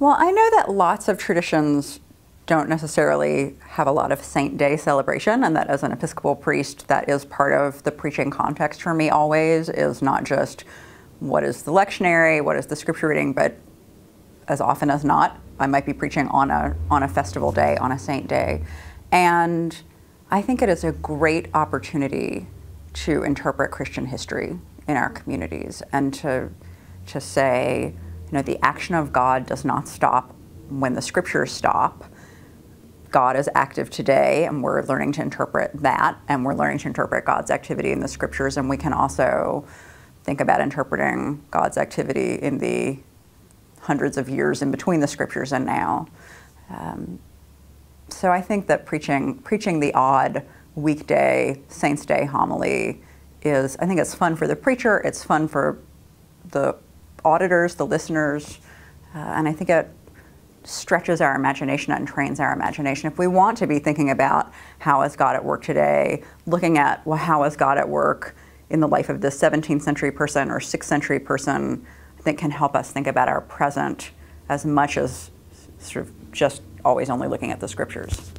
Well, I know that lots of traditions don't necessarily have a lot of Saint Day celebration, and that as an Episcopal priest, that is part of the preaching context for me always, is not just what is the lectionary, what is the scripture reading, but as often as not, I might be preaching on a, on a festival day, on a saint day. And I think it is a great opportunity to interpret Christian history in our communities and to, to say, you know, the action of God does not stop when the scriptures stop God is active today, and we're learning to interpret that, and we're learning to interpret God's activity in the scriptures, and we can also think about interpreting God's activity in the hundreds of years in between the scriptures and now. Um, so I think that preaching preaching the odd weekday Saints' Day homily is I think it's fun for the preacher, it's fun for the auditors, the listeners, uh, and I think it stretches our imagination and trains our imagination. If we want to be thinking about how is God at work today, looking at well, how is God at work in the life of this 17th century person or 6th century person, I think can help us think about our present as much as sort of just always only looking at the scriptures.